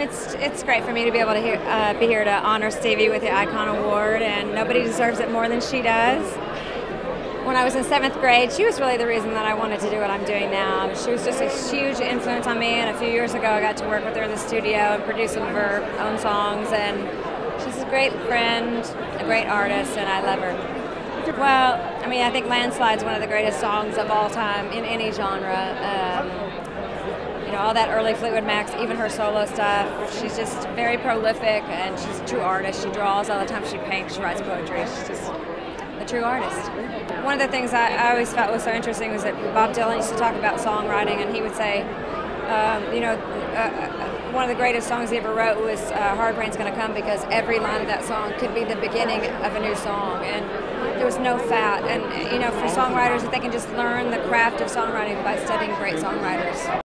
It's it's great for me to be able to hear, uh, be here to honor Stevie with the Icon Award, and nobody deserves it more than she does. When I was in seventh grade, she was really the reason that I wanted to do what I'm doing now. She was just a huge influence on me, and a few years ago, I got to work with her in the studio and produce some of her own songs. And she's a great friend, a great artist, and I love her. Well, I mean, I think "Landslide" is one of the greatest songs of all time in any genre. Um, know, all that early Fleetwood Macs, even her solo stuff. She's just very prolific and she's a true artist. She draws all the time, she paints, she writes poetry. She's just a true artist. One of the things I, I always felt was so interesting was that Bob Dylan used to talk about songwriting and he would say, um, you know, uh, uh, one of the greatest songs he ever wrote was uh, Hard Rain's Gonna Come because every line of that song could be the beginning of a new song. And there was no fat. And, you know, for songwriters, if they can just learn the craft of songwriting by studying great songwriters.